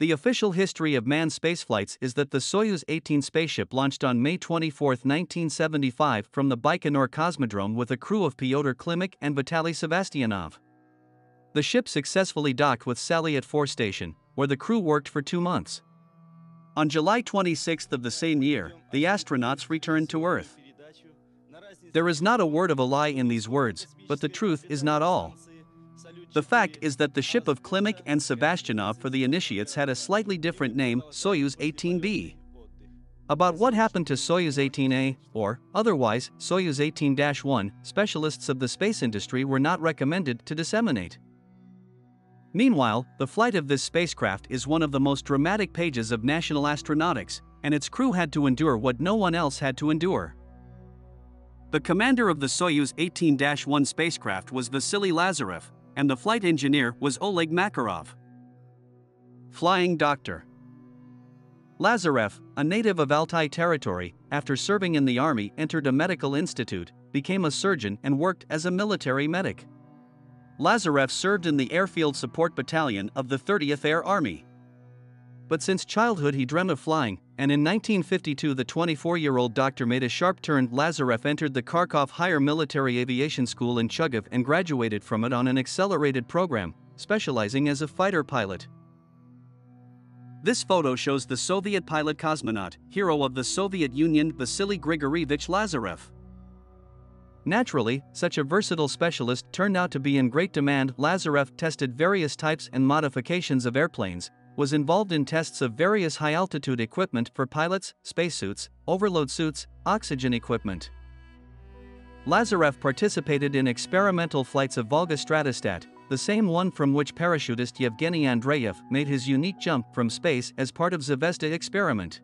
The official history of manned spaceflights is that the Soyuz 18 spaceship launched on May 24, 1975, from the Baikonur Cosmodrome with a crew of Pyotr Klimuk and Vitaly Sevastyanov. The ship successfully docked with Salyut 4 station, where the crew worked for two months. On July 26 of the same year, the astronauts returned to Earth. There is not a word of a lie in these words, but the truth is not all. The fact is that the ship of Klimuk and Sevastyanov for the initiates had a slightly different name, Soyuz 18B. About what happened to Soyuz 18A, or, otherwise, Soyuz 18 1, specialists of the space industry were not recommended to disseminate. Meanwhile, the flight of this spacecraft is one of the most dramatic pages of national astronautics, and its crew had to endure what no one else had to endure. The commander of the Soyuz 18 1 spacecraft was Vasily Lazarev, and the flight engineer was Oleg Makarov. Flying Doctor Lazarev, a native of Altai Territory, after serving in the army, entered a medical institute, became a surgeon, and worked as a military medic. Lazarev served in the Airfield Support Battalion of the 30th Air Army. But since childhood he dreamt of flying, and in 1952 the 24-year-old doctor made a sharp turn. Lazarev entered the Kharkov Higher Military Aviation School in Chuguev and graduated from it on an accelerated program, specializing as a fighter pilot. This photo shows the Soviet pilot cosmonaut, hero of the Soviet Union Vasily Grigoryevich Lazarev. Naturally, such a versatile specialist turned out to be in great demand. Lazarev tested various types and modifications of airplanes, was involved in tests of various high altitude equipment for pilots, spacesuits, overload suits, oxygen equipment. Lazarev participated in experimental flights of Volga Stratostat, the same one from which parachutist Yevgeny Andreyev made his unique jump from space as part of Zvezda experiment.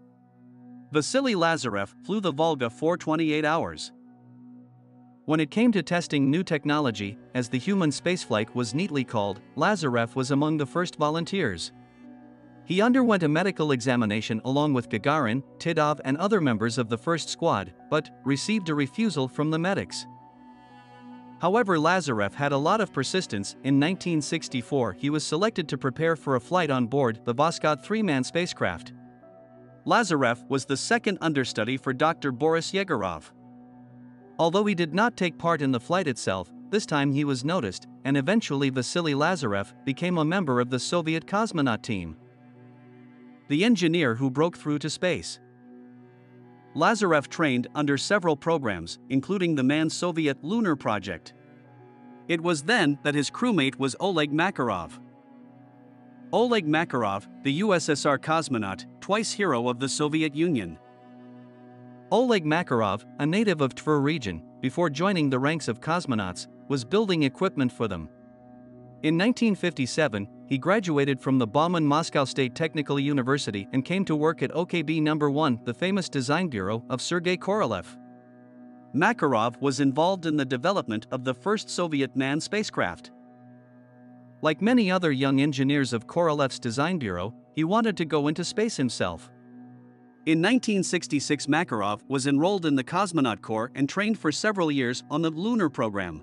Vasily Lazarev flew the Volga for 28 hours. When it came to testing new technology, as the human spaceflight was neatly called, Lazarev was among the first volunteers. He underwent a medical examination along with Gagarin, Titov, and other members of the first squad, but received a refusal from the medics. However, Lazarev had a lot of persistence. In 1964, he was selected to prepare for a flight on board the Voskhod three man spacecraft. Lazarev was the second understudy for Dr. Boris Yegorov. Although he did not take part in the flight itself, this time he was noticed, and eventually Vasily Lazarev became a member of the Soviet cosmonaut team the engineer who broke through to space. Lazarev trained under several programs, including the manned Soviet lunar project. It was then that his crewmate was Oleg Makarov. Oleg Makarov, the USSR cosmonaut, twice hero of the Soviet Union. Oleg Makarov, a native of Tver region, before joining the ranks of cosmonauts, was building equipment for them. In 1957, he graduated from the Bauman Moscow State Technical University and came to work at OKB No. 1, the famous design bureau of Sergei Korolev. Makarov was involved in the development of the first Soviet manned spacecraft. Like many other young engineers of Korolev's design bureau, he wanted to go into space himself. In 1966, Makarov was enrolled in the Cosmonaut Corps and trained for several years on the lunar program.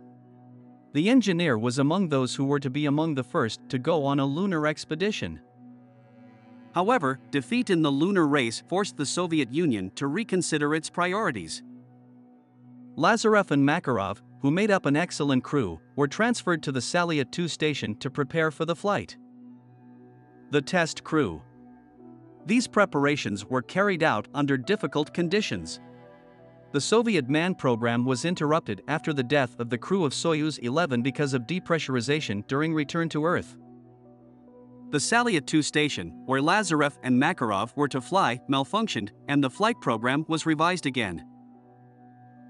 The engineer was among those who were to be among the first to go on a lunar expedition. However, defeat in the lunar race forced the Soviet Union to reconsider its priorities. Lazarev and Makarov, who made up an excellent crew, were transferred to the Salyut 2 station to prepare for the flight. The test crew. These preparations were carried out under difficult conditions the Soviet manned program was interrupted after the death of the crew of Soyuz 11 because of depressurization during return to Earth. The Salyut 2 station, where Lazarev and Makarov were to fly, malfunctioned, and the flight program was revised again.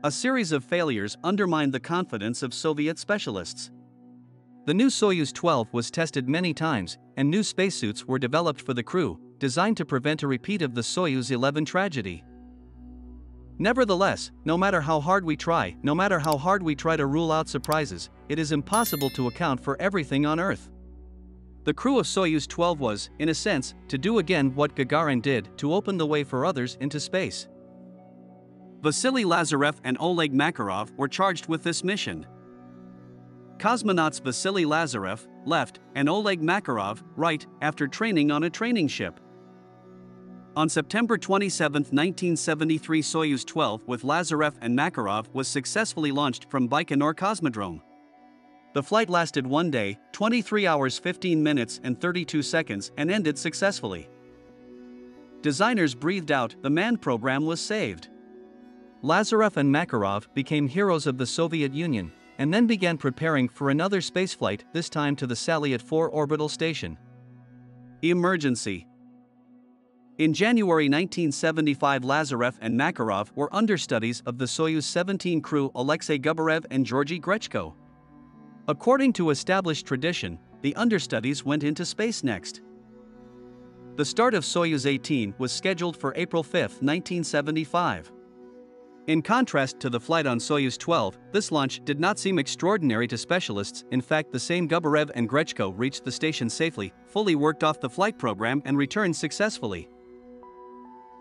A series of failures undermined the confidence of Soviet specialists. The new Soyuz 12 was tested many times, and new spacesuits were developed for the crew, designed to prevent a repeat of the Soyuz 11 tragedy. Nevertheless, no matter how hard we try, no matter how hard we try to rule out surprises, it is impossible to account for everything on Earth. The crew of Soyuz 12 was, in a sense, to do again what Gagarin did to open the way for others into space. Vasily Lazarev and Oleg Makarov were charged with this mission. Cosmonauts Vasily Lazarev, left, and Oleg Makarov, right, after training on a training ship. On September 27, 1973, Soyuz 12 with Lazarev and Makarov was successfully launched from Baikonur Cosmodrome. The flight lasted one day, 23 hours 15 minutes and 32 seconds, and ended successfully. Designers breathed out, the manned program was saved. Lazarev and Makarov became heroes of the Soviet Union, and then began preparing for another spaceflight, this time to the Salyut 4 orbital station. Emergency in January 1975 Lazarev and Makarov were understudies of the Soyuz 17 crew Alexei Gubarev and Georgy Grechko. According to established tradition, the understudies went into space next. The start of Soyuz 18 was scheduled for April 5, 1975. In contrast to the flight on Soyuz 12, this launch did not seem extraordinary to specialists. In fact, the same Gubarev and Grechko reached the station safely, fully worked off the flight program, and returned successfully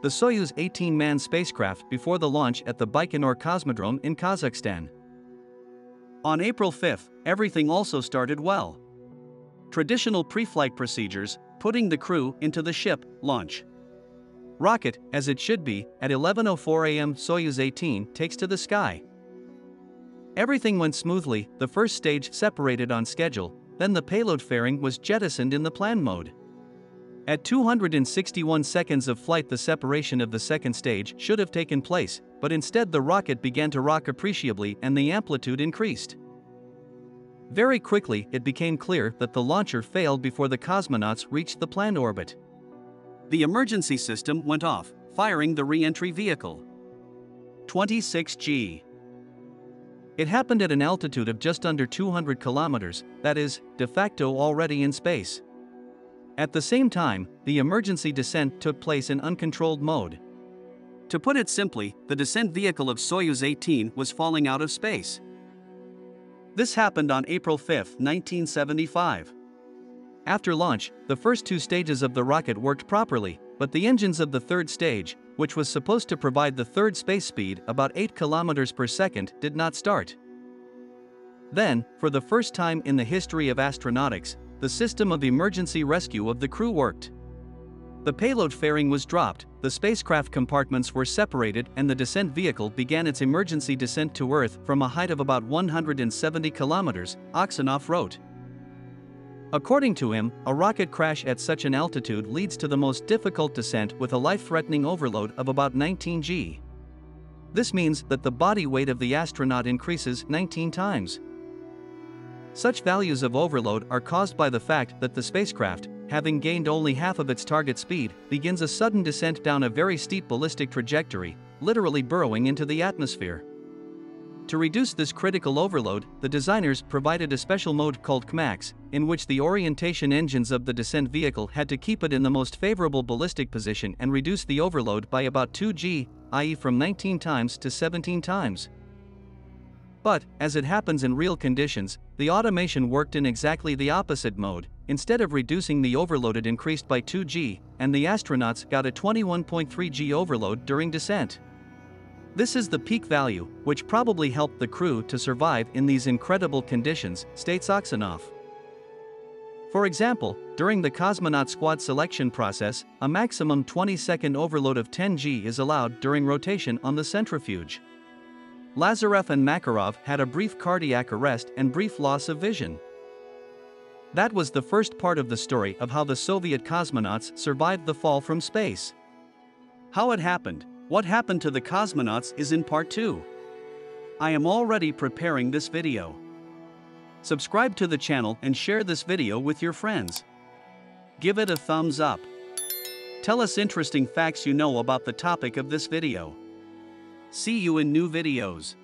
the Soyuz 18 man spacecraft before the launch at the Baikonur Cosmodrome in Kazakhstan. On April 5, everything also started well. Traditional pre flight procedures, putting the crew into the ship, launch. Rocket, as it should be, at 11.04 am Soyuz 18 takes to the sky. Everything went smoothly, the first stage separated on schedule, then the payload fairing was jettisoned in the plan mode. At 261 seconds of flight the separation of the second stage should have taken place, but instead the rocket began to rock appreciably and the amplitude increased. Very quickly it became clear that the launcher failed before the cosmonauts reached the planned orbit. The emergency system went off, firing the re-entry vehicle. 26G It happened at an altitude of just under 200 kilometers, that is, de facto already in space. At the same time, the emergency descent took place in uncontrolled mode. To put it simply, the descent vehicle of Soyuz 18 was falling out of space. This happened on April 5, 1975. After launch, the first two stages of the rocket worked properly, but the engines of the third stage, which was supposed to provide the third space speed about 8 km per second, did not start. Then, for the first time in the history of astronautics, the system of emergency rescue of the crew worked. The payload fairing was dropped, the spacecraft compartments were separated, and the descent vehicle began its emergency descent to Earth from a height of about 170 kilometers, Oksonov wrote. According to him, a rocket crash at such an altitude leads to the most difficult descent with a life-threatening overload of about 19 g. This means that the body weight of the astronaut increases 19 times. Such values of overload are caused by the fact that the spacecraft, having gained only half of its target speed, begins a sudden descent down a very steep ballistic trajectory, literally burrowing into the atmosphere. To reduce this critical overload, the designers provided a special mode called CMAX, in which the orientation engines of the descent vehicle had to keep it in the most favorable ballistic position and reduce the overload by about 2 g, i.e. from 19 times to 17 times. But, as it happens in real conditions, the automation worked in exactly the opposite mode, instead of reducing the overload it increased by 2g, and the astronauts got a 21.3g overload during descent. This is the peak value, which probably helped the crew to survive in these incredible conditions, states Oksonov. For example, during the cosmonaut squad selection process, a maximum 20 second overload of 10g is allowed during rotation on the centrifuge. Lazarev and Makarov had a brief cardiac arrest and brief loss of vision. That was the first part of the story of how the Soviet cosmonauts survived the fall from space. How it happened, what happened to the cosmonauts is in part 2. I am already preparing this video. Subscribe to the channel and share this video with your friends. Give it a thumbs up. Tell us interesting facts you know about the topic of this video. See you in new videos.